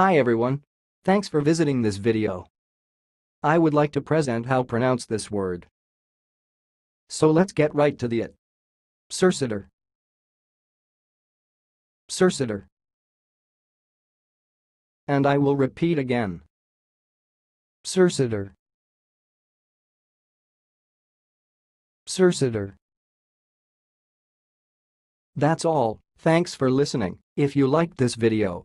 Hi everyone. Thanks for visiting this video. I would like to present how pronounce this word. So let's get right to the it. Circiter. Circiter. And I will repeat again. Circiter. Circiter. That's all, thanks for listening. If you liked this video,